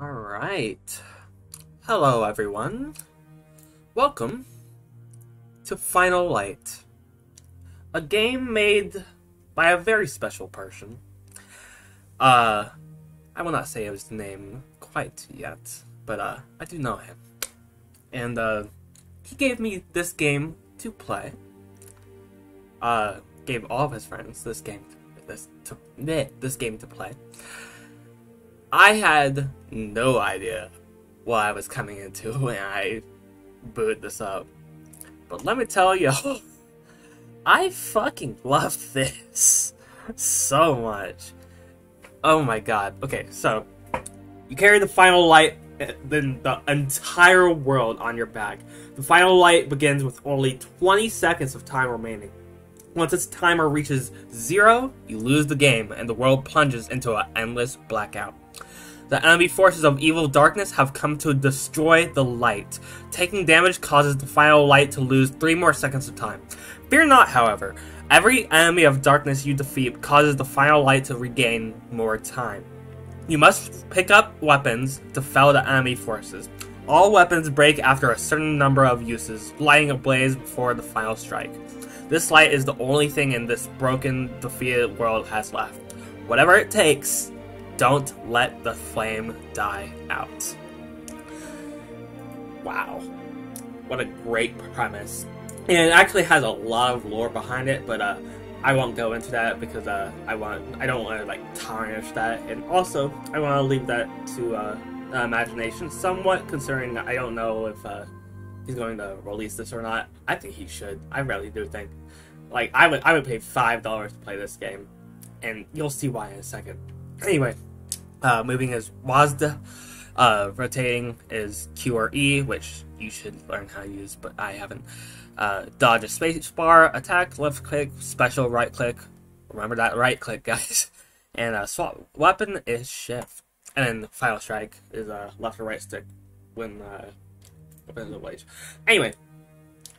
Alright. Hello, everyone. Welcome to Final Light, a game made by a very special person. Uh, I will not say his name quite yet, but uh, I do know him. And uh, he gave me this game to play. Uh, gave all of his friends this game, this to meh, this game to play. I had no idea what I was coming into when I booted this up. But let me tell you, I fucking love this so much. Oh my god. Okay, so you carry the final light, eh, then the entire world on your back. The final light begins with only 20 seconds of time remaining. Once its timer reaches zero, you lose the game, and the world plunges into an endless blackout. The enemy forces of evil darkness have come to destroy the light. Taking damage causes the final light to lose 3 more seconds of time. Fear not, however. Every enemy of darkness you defeat causes the final light to regain more time. You must pick up weapons to fell the enemy forces. All weapons break after a certain number of uses, lighting a blaze before the final strike. This light is the only thing in this broken, defeated world has left. Whatever it takes, don't let the flame die out. Wow. What a great premise. And it actually has a lot of lore behind it, but uh, I won't go into that because uh, I want I don't want to like tarnish that, and also I want to leave that to uh, imagination somewhat. Considering I don't know if uh, he's going to release this or not. I think he should. I really do think. Like I would I would pay five dollars to play this game, and you'll see why in a second. Anyway, uh, moving is WASD. Uh, rotating is QRE, which you should learn how to use, but I haven't. Uh, dodge is space bar, attack, left click, special right click. Remember that right click, guys. And uh, swap weapon is shift. And then final strike is uh, left or right stick when uh, the wage. Anyway,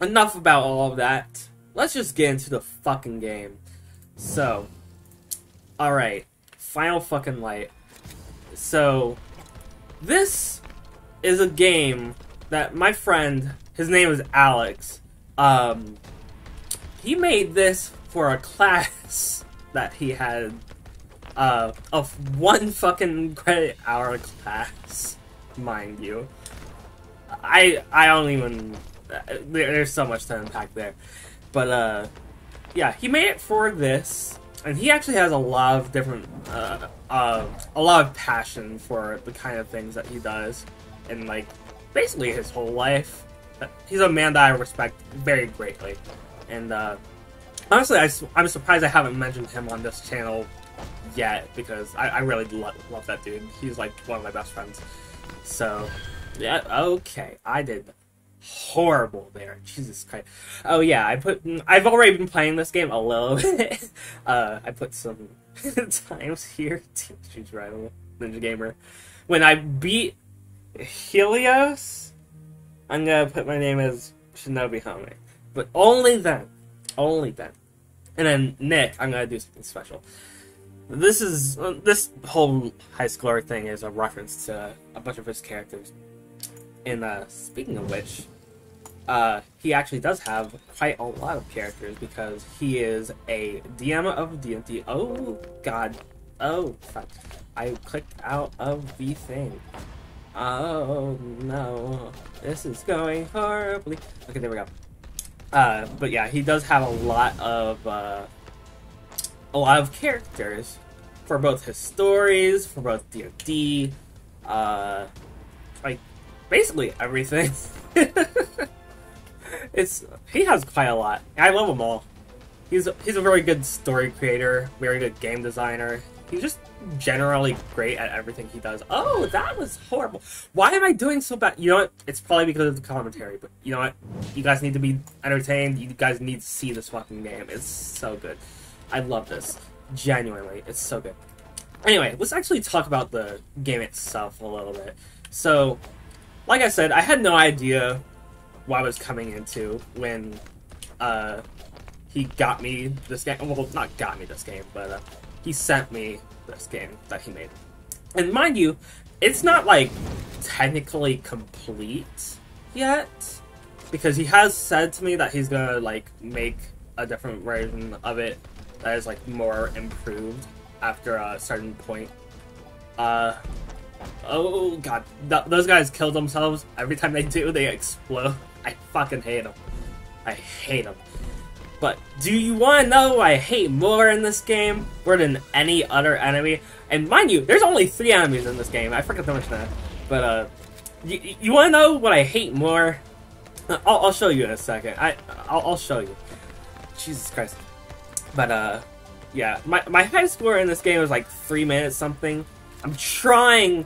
enough about all of that. Let's just get into the fucking game. So, alright. Final fucking light. So, this is a game that my friend, his name is Alex, um, he made this for a class that he had, uh, of one fucking credit hour class, mind you. I I don't even. There's so much to unpack there, but uh, yeah, he made it for this, and he actually has a lot of different, uh, uh, a lot of passion for the kind of things that he does, and like basically his whole life. He's a man that I respect very greatly, and uh, honestly, I, am surprised I haven't mentioned him on this channel yet because I, I really lo love that dude. He's like one of my best friends. So, yeah, okay, I did horrible there. Jesus Christ. Oh yeah, I put. I've already been playing this game a little bit. uh, I put some times here. Ninja Gamer. When I beat Helios, I'm gonna put my name as Shinobi Homie. But only then. Only then. And then Nick, I'm gonna do something special. This is uh, this whole high schooler thing is a reference to a bunch of his characters. And uh, speaking of which, uh, he actually does have quite a lot of characters because he is a DM of D&D. Oh God! Oh fuck! I clicked out of the thing. Oh no, this is going horribly. Okay, there we go. Uh, but yeah, he does have a lot of uh, a lot of characters for both his stories, for both D and D, uh, like basically everything. it's he has quite a lot. I love them all. He's he's a very good story creator, very good game designer. He's just generally great at everything he does. Oh, that was horrible. Why am I doing so bad? You know what? It's probably because of the commentary, but you know what? You guys need to be entertained. You guys need to see this fucking game. It's so good. I love this. Genuinely, it's so good. Anyway, let's actually talk about the game itself a little bit. So, like I said, I had no idea what I was coming into when uh, he got me this game. Well, not got me this game, but uh, he sent me this game that he made. And mind you, it's not like technically complete yet because he has said to me that he's gonna like make a different version of it that is like more improved after a certain point. Uh, oh god, Th those guys kill themselves every time they do. They explode. I fucking hate them. I hate them. But do you want to know I hate more in this game more than any other enemy? And mind you, there's only three enemies in this game. I forgot to mention that. But uh, you, you want to know what I hate more? I'll, I'll, show you in a second. I I'll, I'll show you. Jesus Christ. But uh, yeah, my my high score in this game was like three minutes something. I'm trying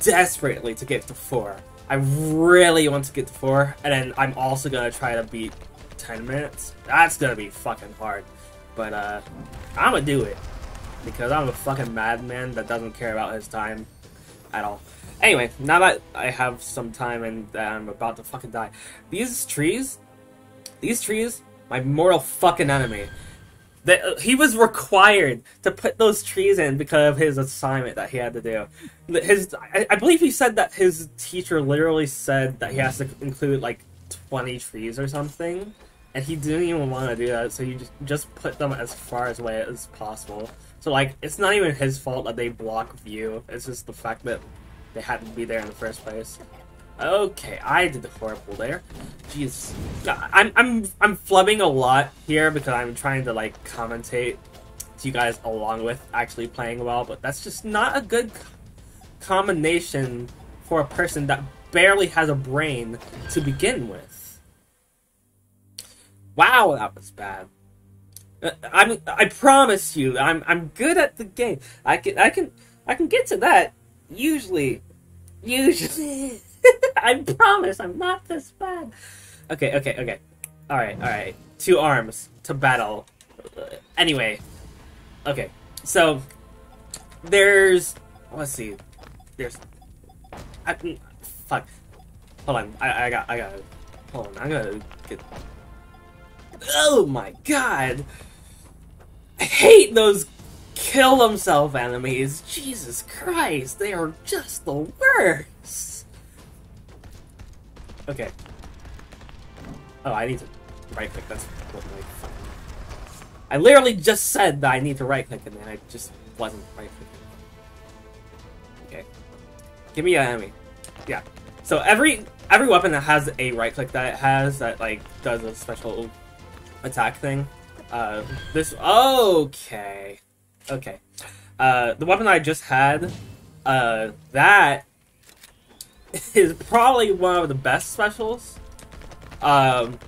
desperately to get to four. I really want to get to four, and then I'm also gonna try to beat 10 minutes. That's gonna be fucking hard. But, uh, I'm gonna do it. Because I'm a fucking madman that doesn't care about his time at all. Anyway, now that I have some time and I'm about to fucking die, these trees, these trees, my mortal fucking enemy. That uh, he was required to put those trees in because of his assignment that he had to do. His, I, I believe he said that his teacher literally said that he has to include like 20 trees or something and he didn't even want to do that, so you just, just put them as far away as possible. So, like, it's not even his fault that they block view, it's just the fact that they had to be there in the first place. Okay, I did the horrible there. Jeez. I'm, I'm, I'm flubbing a lot here because I'm trying to, like, commentate to you guys along with actually playing well, but that's just not a good combination for a person that barely has a brain to begin with. Wow, that was bad. Uh, I'm. I promise you, I'm. I'm good at the game. I can. I can. I can get to that. Usually, usually. I promise, I'm not this bad. Okay. Okay. Okay. All right. All right. Two arms to battle. Anyway. Okay. So there's. Let's see. There's. I, fuck. Hold on. I. I got. I got. Hold on. I'm gonna get Oh my god! I hate those kill themselves enemies. Jesus Christ, they are just the worst. Okay. Oh, I need to right click. That's what fucking. I literally just said that I need to right click, and then I just wasn't right clicking. Okay. Give me an enemy. Yeah. So every every weapon that has a right click that it has that like does a special attack thing. Uh, this okay, okay. Uh, the weapon I just had, uh, that is probably one of the best specials. Um,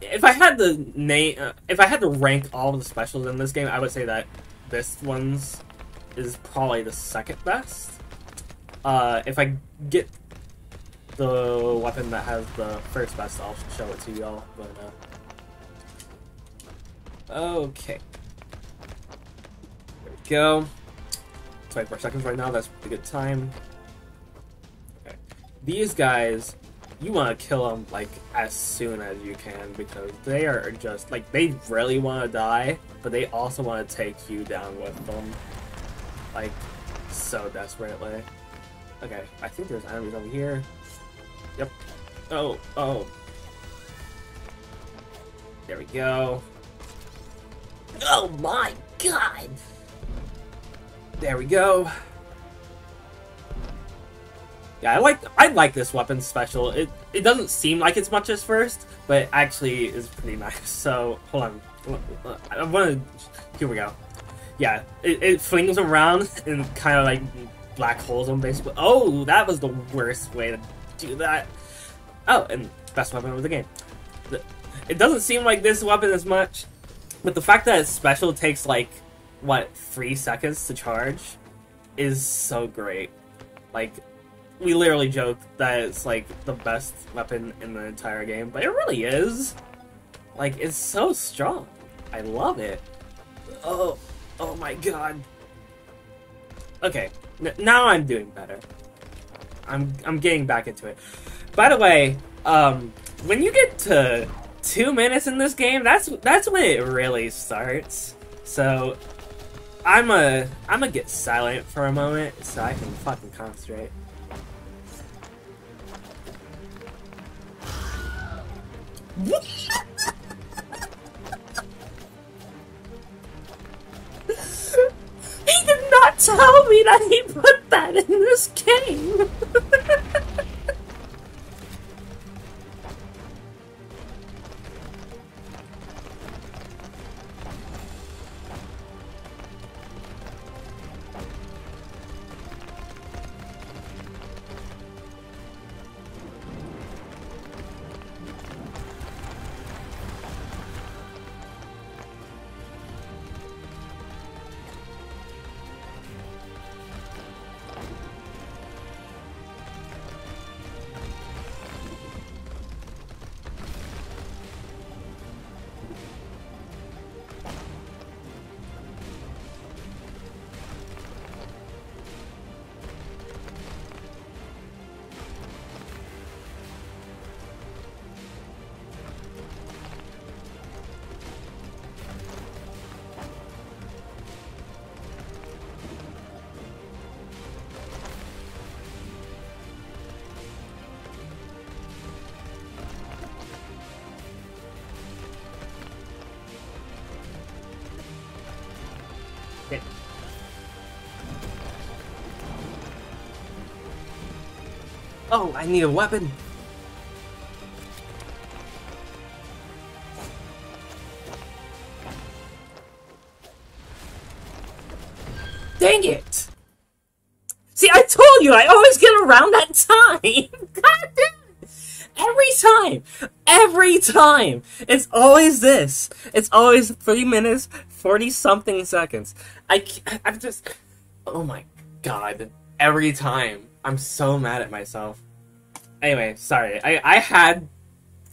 if I had to name, if I had to rank all the specials in this game, I would say that this one's is probably the second best. Uh, if I get the weapon that has the first best, I'll show it to y'all. But uh, Okay. There we go. 24 seconds right now, that's a good time. These guys, you want to kill them, like, as soon as you can, because they are just, like, they really want to die, but they also want to take you down with them. Like, so desperately. Okay, I think there's enemies over here. Yep. Oh, oh. There we go. Oh my god! There we go. Yeah, I like I like this weapon special. It it doesn't seem like it's much as first, but actually is pretty nice. So hold on, I want to. Here we go. Yeah, it, it flings around and kind of like black holes them basically. Oh, that was the worst way to do that. Oh, and best weapon of the game. It doesn't seem like this weapon as much, but the fact that it's special takes like what three seconds to charge is so great. Like we literally joke that it's like the best weapon in the entire game, but it really is. Like it's so strong. I love it. Oh, oh my god. Okay, N now I'm doing better. I'm I'm getting back into it. By the way, um, when you get to two minutes in this game, that's that's when it really starts. So I'm a I'm gonna get silent for a moment so I can fucking concentrate. He did not tell me that he put that in this game. Oh, I need a weapon. Dang it! See, I told you, I always get around that time! God damn Every time! Every time! It's always this! It's always 3 minutes, 40 something seconds. I, I'm just. Oh my god. Every time. I'm so mad at myself. Anyway, sorry. I, I had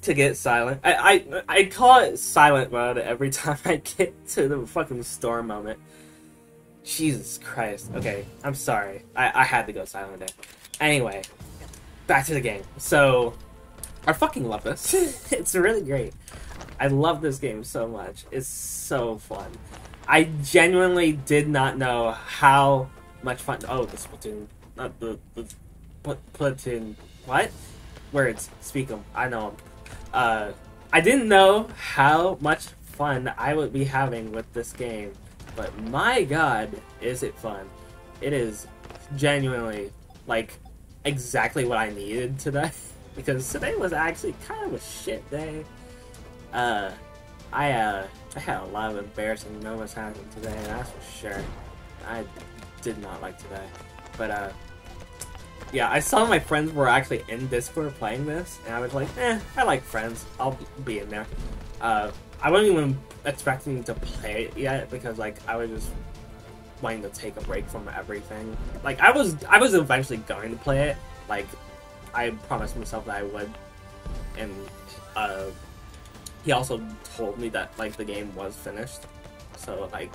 to get silent. I, I I call it silent mode every time I get to the fucking storm moment. Jesus Christ. Okay, I'm sorry. I, I had to go silent there. Anyway, back to the game. So, I fucking love this. it's really great. I love this game so much. It's so fun. I genuinely did not know how much fun. Oh, the Splatoon. Not the, the Platoon. What? Words. Speak them. I know them. Uh, I didn't know how much fun I would be having with this game, but my god, is it fun. It is genuinely, like, exactly what I needed today. because today was actually kind of a shit day. Uh, I, uh, I had a lot of embarrassing moments happen today, that's for sure. I did not like today. But, uh, yeah, I saw my friends were actually in Discord playing this, and I was like, eh, I like friends. I'll be in there. Uh, I wasn't even expecting to play it yet because, like, I was just wanting to take a break from everything. Like, I was, I was eventually going to play it. Like, I promised myself that I would, and uh, he also told me that like the game was finished. So like,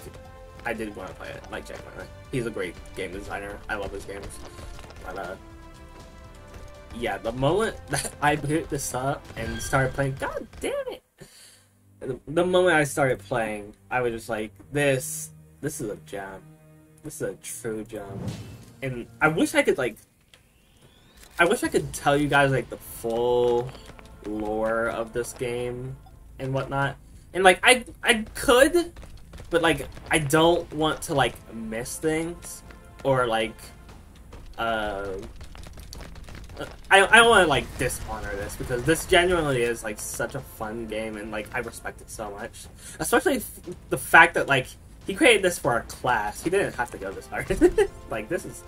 I did want to play it. Like, genuinely, he's a great game designer. I love his games. But, uh, yeah, the moment that I boot this up and started playing, god damn it! The moment I started playing, I was just like, this, this is a gem. This is a true gem. And I wish I could, like, I wish I could tell you guys, like, the full lore of this game and whatnot. And, like, I, I could, but, like, I don't want to, like, miss things. Or, like, uh, I, I don't want to like dishonor this because this genuinely is like such a fun game and like I respect it so much, especially the fact that like he created this for our class. He didn't have to go this hard. like this is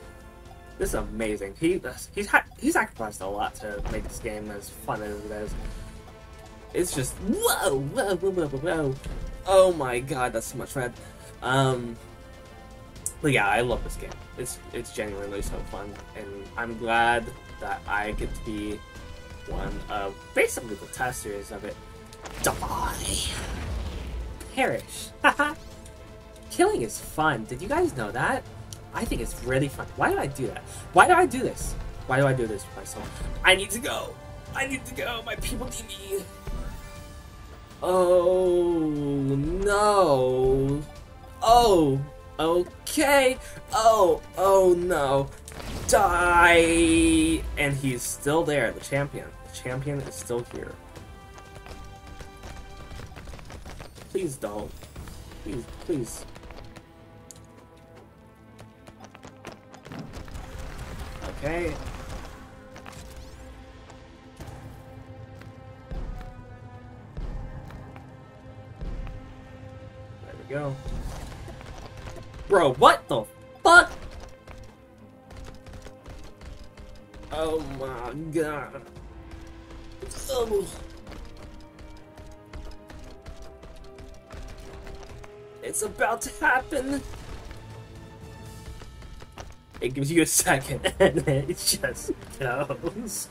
this is amazing. He he's he's sacrificed a lot to make this game as fun as it is. It's just whoa whoa whoa whoa whoa. Oh my god, that's so much red. Um, but yeah, I love this game. It's it's genuinely so fun, and I'm glad that I get to be one of basically the testers of it. Die, perish. Killing is fun. Did you guys know that? I think it's really fun. Why do I do that? Why do I do this? Why do I do this myself? I need to go. I need to go. My people need me. Oh no. Oh Okay. Oh, oh no. Die! And he's still there, the champion. The champion is still here. Please don't. Please, please. Okay. There we go. Bro, what the fuck? Oh my god. It's about to happen. It gives you a second and it just goes.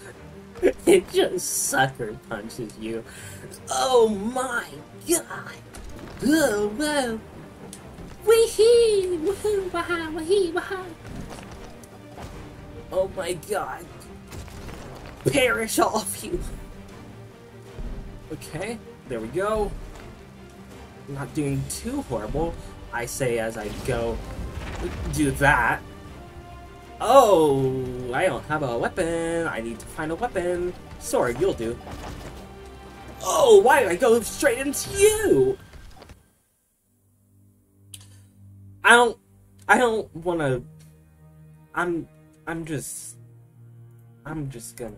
It just sucker punches you. Oh my god. Oh, whoa. Wee-hee! Woohoo! Waha! Wee-hee! Waha! Oh my god. Perish all of you! Okay, there we go. Not doing too horrible. I say as I go do that. Oh, I don't have a weapon. I need to find a weapon. Sword, you'll do. Oh, why did I go straight into you? I don't I don't want to I'm I'm just I'm just gonna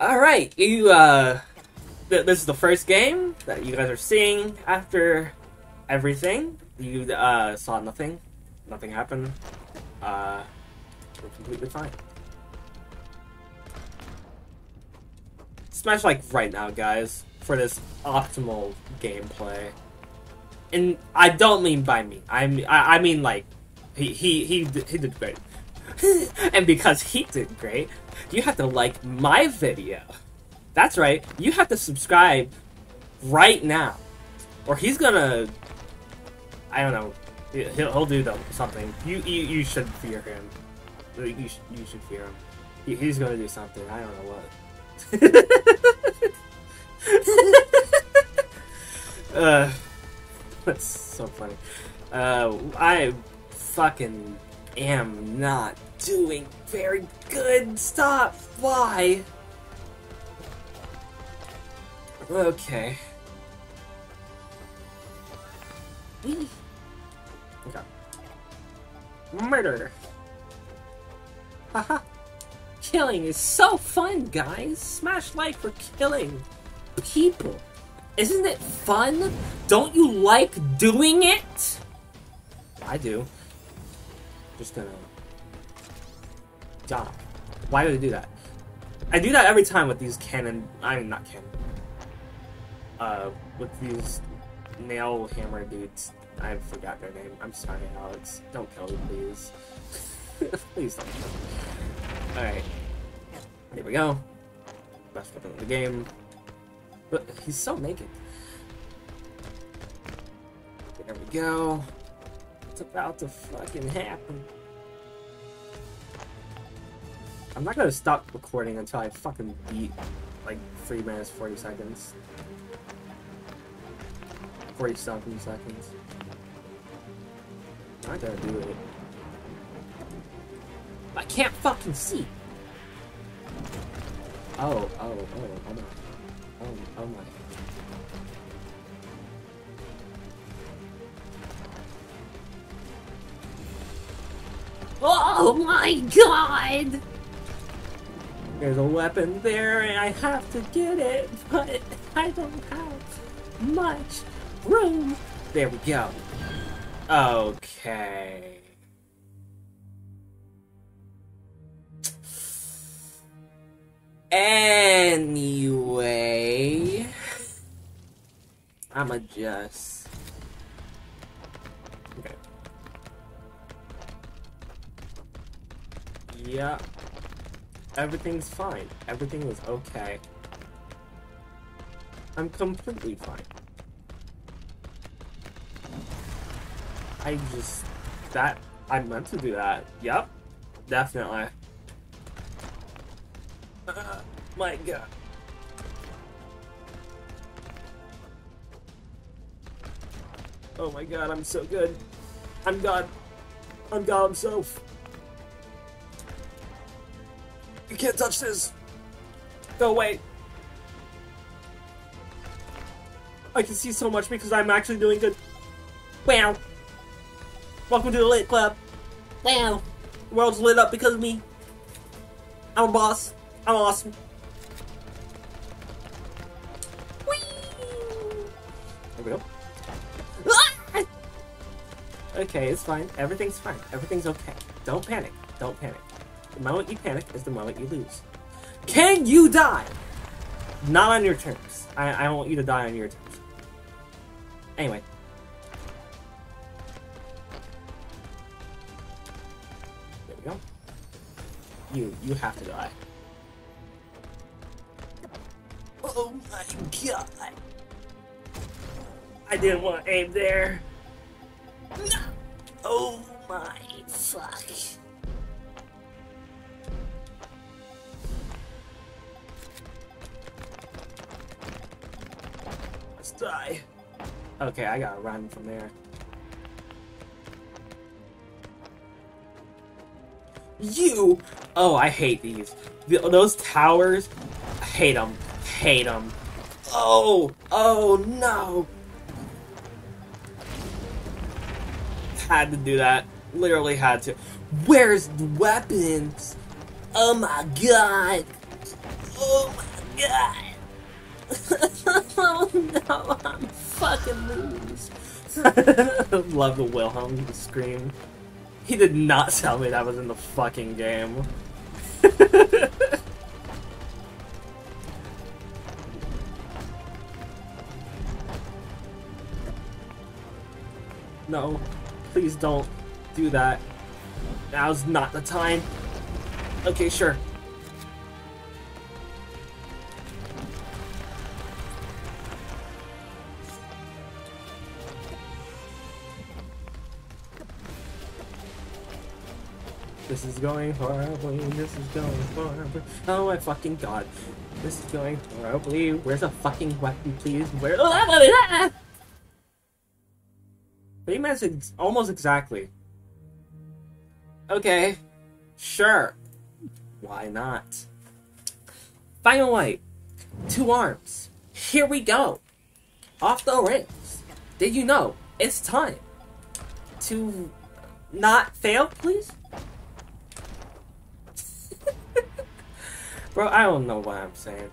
All right, you uh th this is the first game that you guys are seeing after everything. You uh saw nothing. Nothing happened. Uh we're completely fine. Smash like right now, guys, for this optimal gameplay and I don't mean by me. I mean, I, I mean like he he he he did great. and because he did great, you have to like my video. That's right. You have to subscribe right now, or he's gonna. I don't know. He'll, he'll do something. You, you you should fear him. You should, you should fear him. He, he's gonna do something. I don't know what. uh. That's so funny. Uh, I fucking am not doing very good. Stop. Why? Okay. Okay. Murder. Haha. killing is so fun, guys. Smash like for killing people. Isn't it fun? Don't you like doing it? I do. Just gonna... Stop. Why do I do that? I do that every time with these cannon... I mean, not cannon. Uh, with these nail hammer dudes. I forgot their name. I'm sorry, Alex. Don't kill me, please. please don't kill me. Alright. Here we go. Best weapon in the game. But he's so naked. There we go. It's about to fucking happen. I'm not gonna stop recording until I fucking beat like 3 minutes 40 seconds. 40 something seconds. I'm not gonna do it. I can't fucking see! Oh, oh, oh. Oh, oh my. Oh my god! There's a weapon there and I have to get it, but I don't have much room. There we go. Okay. Anyway, I'ma just. Okay. Yeah. Everything's fine. Everything is okay. I'm completely fine. I just... That... I meant to do that. Yep. Definitely. My god. Oh my god, I'm so good. I'm God. I'm God himself. You can't touch this. Go away. I can see so much because I'm actually doing good. Wow. Welcome to the Lit Club. Wow. The world's lit up because of me. I'm a boss. I'm awesome. Okay, it's fine. Everything's fine. Everything's okay. Don't panic. Don't panic. The moment you panic is the moment you lose. Can you die? Not on your terms. I, I want you to die on your terms. Anyway. There we go. You, you have to die. Oh my god! I didn't want to aim there. No! Oh my fuck. Let's die. Okay, I gotta run from there. You! Oh, I hate these. The, those towers, I hate them. Hate them. Oh! Oh no! Had to do that. Literally had to. Where's the weapons? Oh my god! Oh my god! oh no, I'm fucking lose. Love the Wilhelm scream. He did not tell me that was in the fucking game. no, please don't do that. Now's not the time. Okay, sure. This is going horribly. This is going horribly. Oh my fucking god. This is going horribly. Where's a fucking weapon, please? Where? Ah! Minutes ex almost exactly. Okay. Sure. Why not? Final light. Two arms. Here we go. Off the rings. Did you know? It's time. To not fail, please? Bro, I don't know what I'm saying.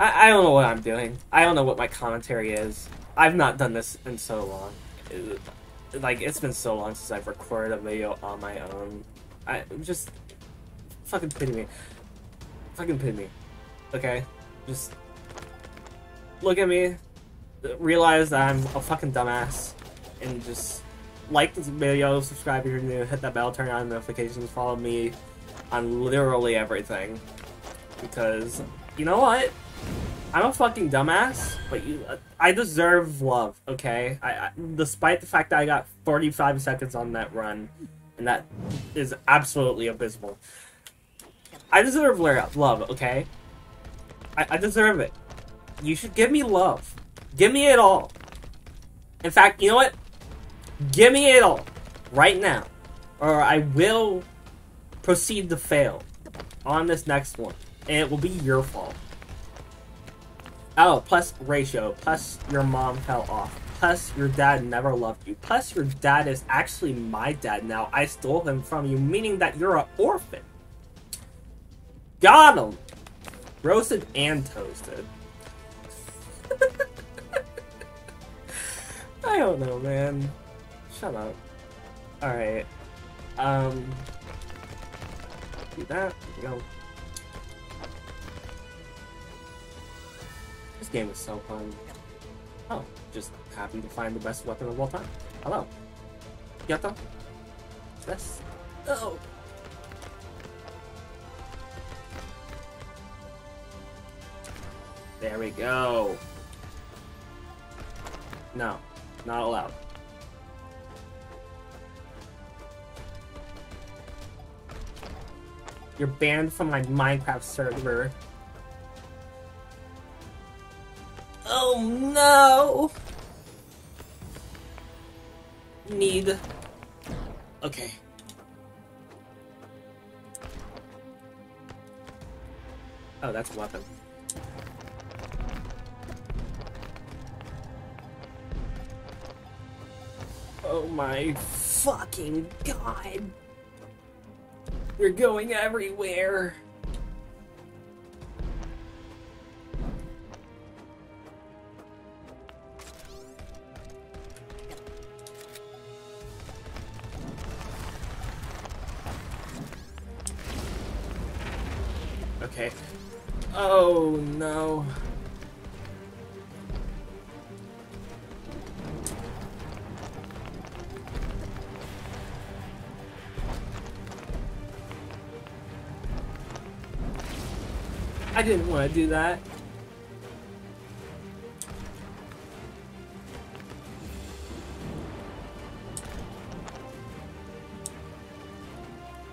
I, I don't know what I'm doing. I don't know what my commentary is. I've not done this in so long. Like, it's been so long since I've recorded a video on my own. I just... Fucking pity me. Fucking pity me. Okay? Just... Look at me. Realize that I'm a fucking dumbass. And just... Like this video, subscribe if you're new, hit that bell, turn on notifications, follow me on literally everything because you know what? I'm a fucking dumbass, but you, I deserve love. Okay, I, I, despite the fact that I got 45 seconds on that run, and that is absolutely abysmal. I deserve love. Okay, I, I deserve it. You should give me love. Give me it all. In fact, you know what? Give me it all right now, or I will proceed to fail on this next one and it will be your fault. Oh, plus ratio, plus your mom fell off, plus your dad never loved you, plus your dad is actually my dad now. I stole him from you, meaning that you're an orphan. Got him! Roasted and toasted. I don't know, man. Shut up. Alright. Um. Do that. Go. This game is so fun. Oh, just happy to find the best weapon of all time. Hello. Yato? Yes. Oh. There we go. No, not allowed. You're banned from my Minecraft server. No! need... Okay. Oh, that's a weapon. Oh my fucking god! They're going everywhere! I didn't want to do that.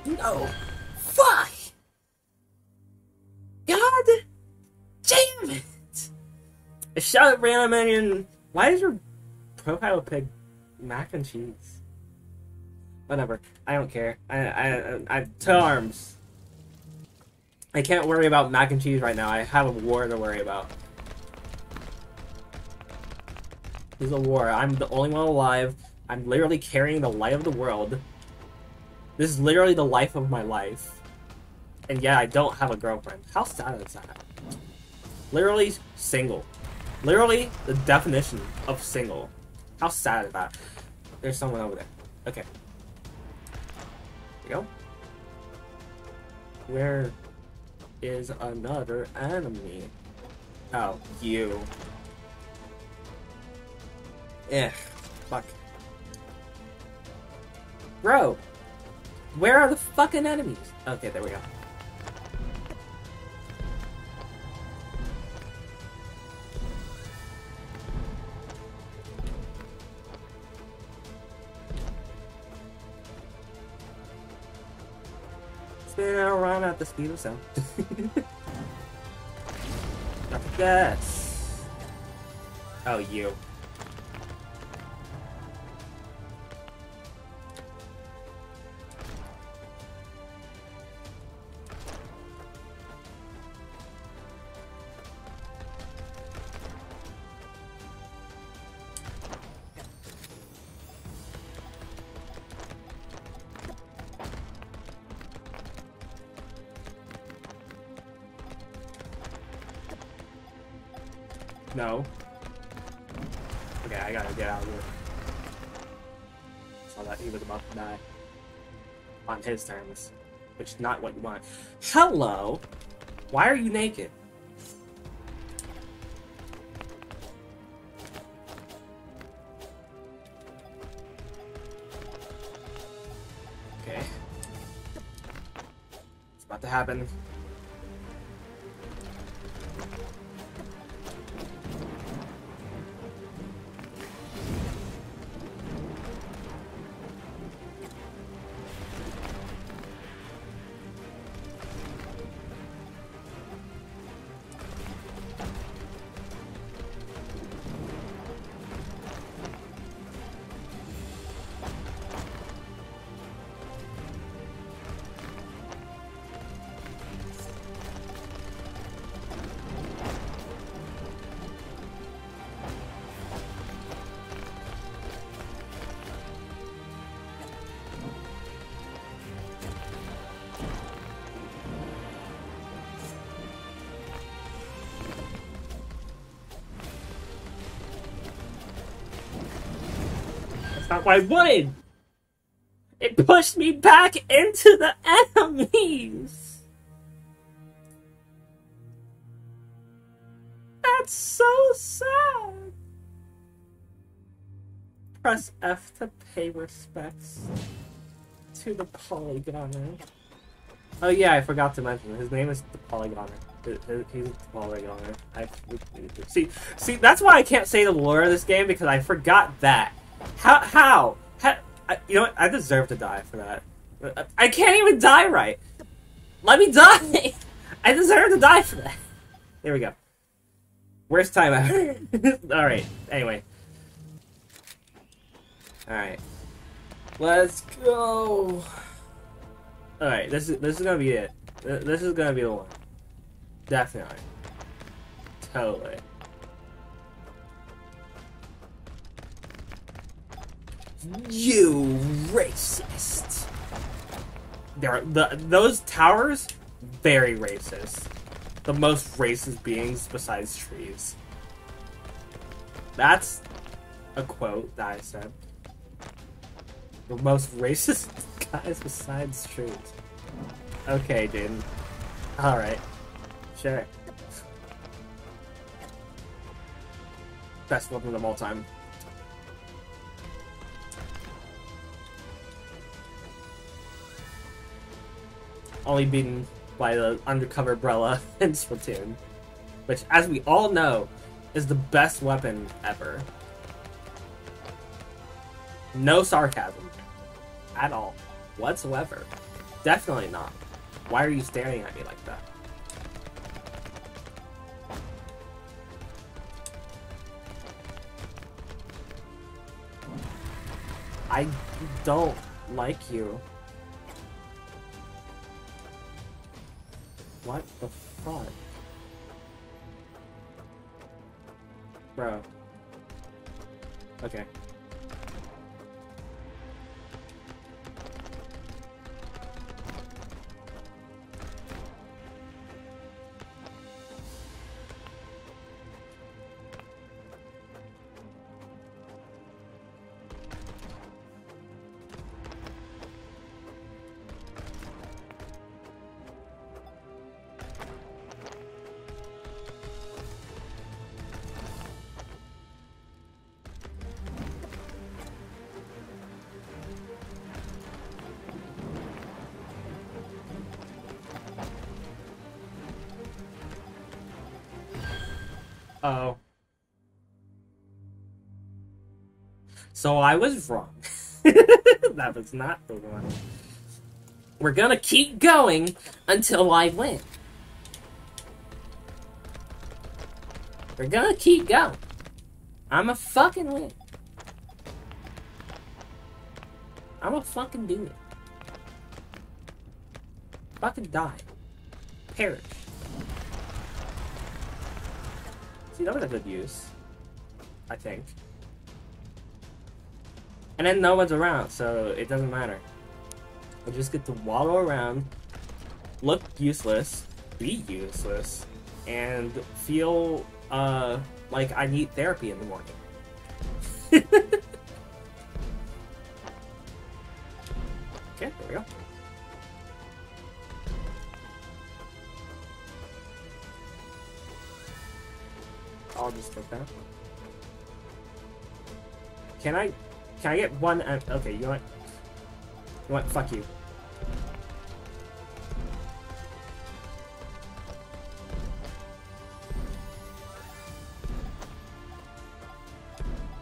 No. Fuck! God damn it! I shot at random and why is your profile pic mac and cheese? Whatever. I don't care. I I I, I two arms. I can't worry about mac and cheese right now. I have a war to worry about. There's a war. I'm the only one alive. I'm literally carrying the light of the world. This is literally the life of my life. And yeah, I don't have a girlfriend. How sad is that? Literally single. Literally the definition of single. How sad is that? There's someone over there. Okay. There go. Where is another enemy? Oh, you. Eh. Fuck. Bro! Where are the fucking enemies? Okay, there we go. Around at the speed of sound. Gas. Oh, you. His terms. Which is not what you want. Hello! Why are you naked? Okay. It's about to happen. I wanted! It pushed me back into the enemies! That's so sad! Press F to pay respects to the Polygoner. Oh yeah, I forgot to mention, his name is the Polygoner. He's the Polygoner. I, see, see, that's why I can't say the lore of this game, because I forgot that. How? How? how I, you know what? I deserve to die for that. I can't even die right. Let me die. I deserve to die for that. There we go. Worst time ever. All right. Anyway. All right. Let's go. All right, this is this is gonna be it. This is gonna be the one. Definitely. Totally. You racist. There, the those towers, very racist. The most racist beings besides trees. That's a quote that I said. The most racist guys besides trees. Okay, dude. Alright. Sure. Best weapon of all time. Only beaten by the undercover Brella in Splatoon. Which, as we all know, is the best weapon ever. No sarcasm. At all. Whatsoever. Definitely not. Why are you staring at me like that? I don't like you. What the fuck? Bro. Okay. Oh. So I was wrong. that was not the one. We're gonna keep going until I win. We're gonna keep going. I'm a fucking win. I'm gonna fucking do it. Fucking die. Perish. See, that was a good use. I think. And then no one's around, so it doesn't matter. I just get to waddle around, look useless, be useless, and feel uh, like I need therapy in the morning. I'll just take that. Can I, can I get one, uh, okay, you know what? You know what, fuck you.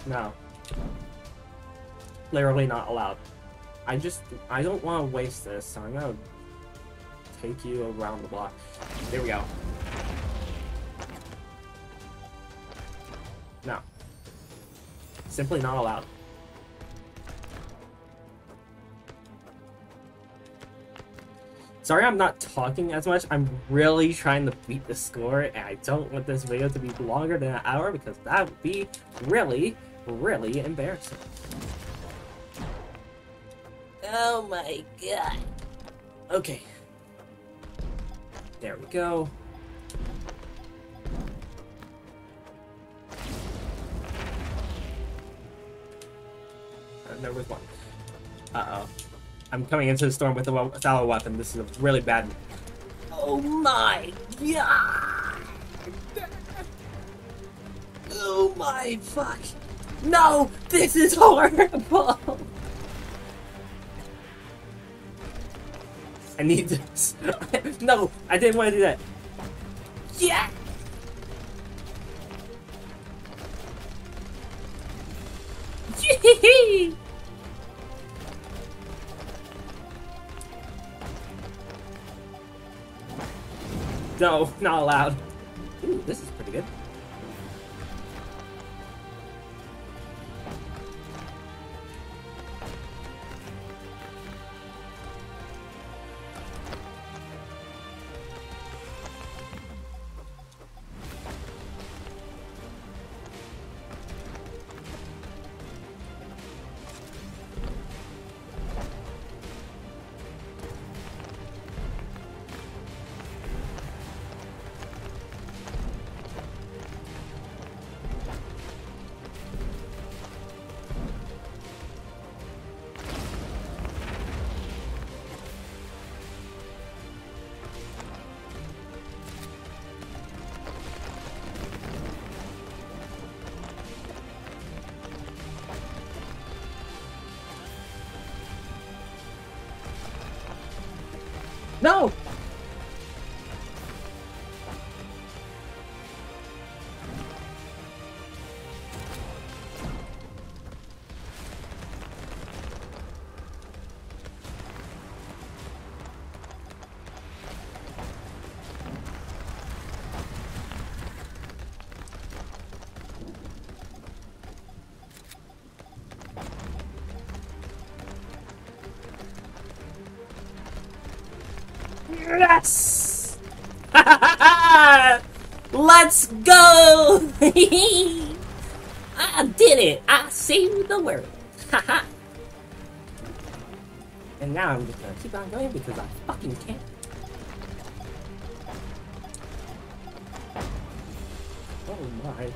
No. Literally not allowed. I just, I don't want to waste this, so I'm gonna take you around the block. There we go. Simply not allowed. Sorry I'm not talking as much. I'm really trying to beat the score, and I don't want this video to be longer than an hour because that would be really, really embarrassing. Oh my god. Okay. There we go. I'm coming into the storm with a salvo weapon. This is a really bad... Oh my god! Oh my fuck! No! This is horrible! I need this. no! I didn't want to do that. Yeah! No, not allowed. Ooh, this is pretty good. No! Let's go! I did it! I saved the world! and now I'm just gonna keep on going because I fucking can. Oh my.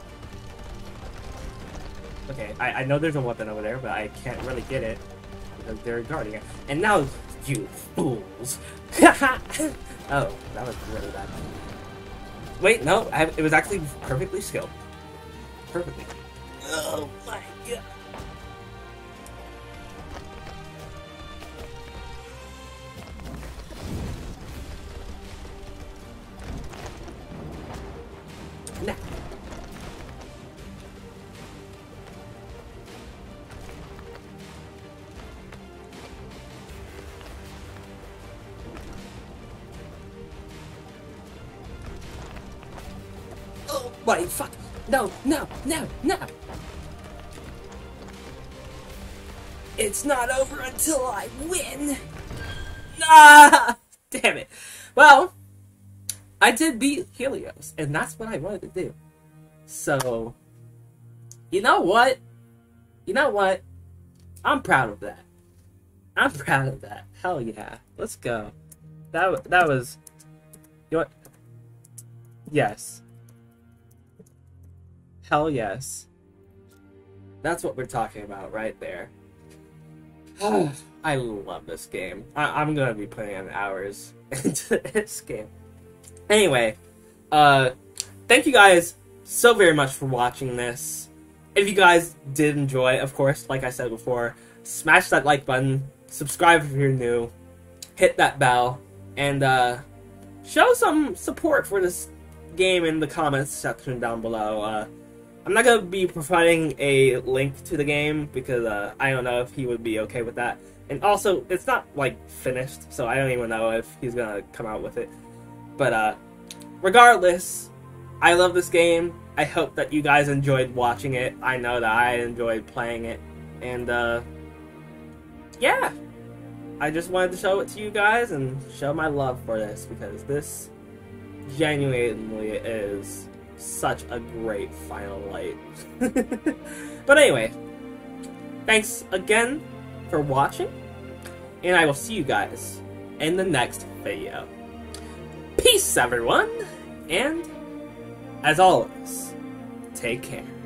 Okay, I, I know there's a weapon over there, but I can't really get it because they're guarding it. And now you fools! oh, that was really bad. Wait, no, I, it was actually perfectly skilled. Perfectly. Oh my god. No, no. It's not over until I win. Ah, damn it. Well, I did beat Helios, and that's what I wanted to do. So, you know what? You know what? I'm proud of that. I'm proud of that. Hell yeah. Let's go. That that was. You know what? Yes. Hell yes. That's what we're talking about right there. I love this game. I- I'm gonna be putting in hours into this game. Anyway, uh, thank you guys so very much for watching this. If you guys did enjoy, of course, like I said before, smash that like button, subscribe if you're new, hit that bell, and uh, show some support for this game in the comments section down below. Uh, I'm not gonna be providing a link to the game because uh, I don't know if he would be okay with that. And also, it's not like finished, so I don't even know if he's gonna come out with it. But uh, regardless, I love this game. I hope that you guys enjoyed watching it. I know that I enjoyed playing it, and uh, yeah, I just wanted to show it to you guys and show my love for this because this genuinely is such a great final light. but anyway, thanks again for watching, and I will see you guys in the next video. Peace, everyone, and as always, take care.